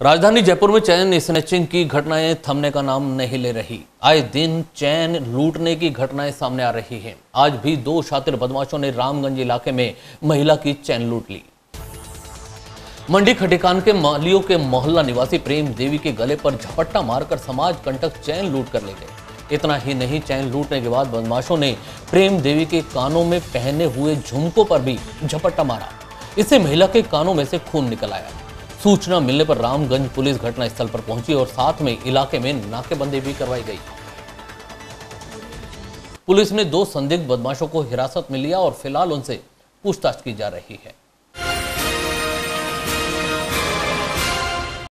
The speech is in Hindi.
राजधानी जयपुर में चैन स्नेचिंग की घटनाएँ थमने का नाम नहीं ले रही। आए दिन चैन लूटने की घटनाएँ सामने आ रही हैं। आज भी दो शातिर बदमाशों ने रामगंज इलाके में महिला की चैन लूट ली। मंडी खटिकान के मालियों के मोहल्ला निवासी प्रेम देवी के गले पर झपट्टा मारकर समाज कंटक चैन लूट कर ले गए। इतना ही नहीं, चैन लूटने के बाद बदमाशों ने प्रेम देवी के कानों में पहने हुए झुमकों पर भी झपट्टा मारा। इससे महिला के कानों में से खून निकल आया। सूचना मिलने पर रामगंज पुलिस घटनास्थल पर पहुँची और साथ में इलाके में नाकेबंदी भी करवाई गई। पुलिस ने दो संदिग्ध बदमाशों को हिरासत में लिया और फ़िलहाल उनसे पूछताछ की जा रही है।